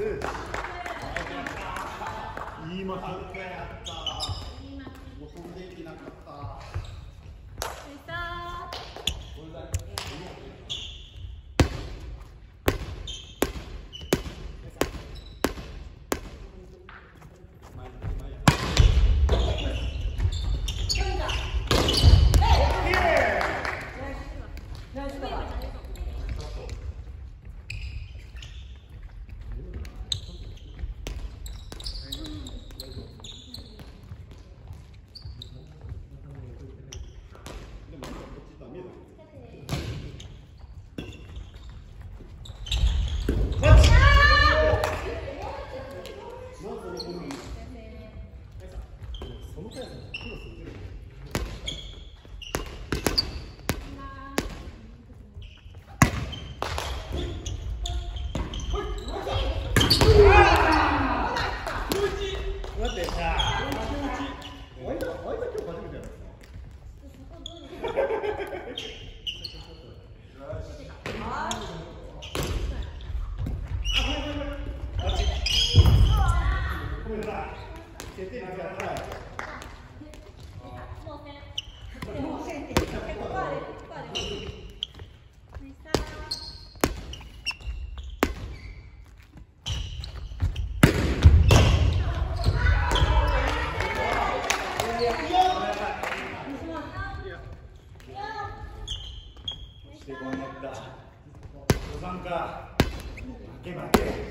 言いまた。いいまた。負け負け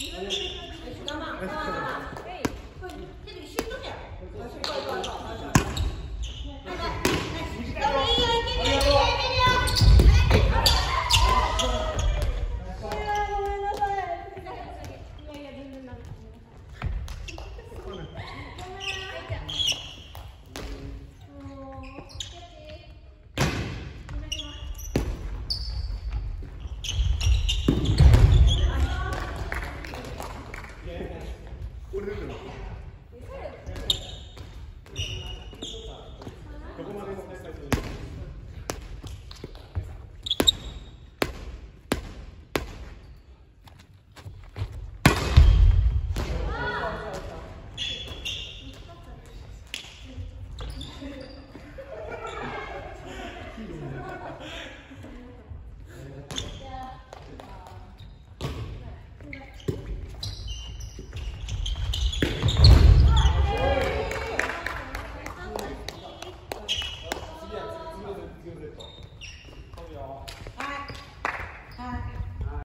이런干낌이 좀.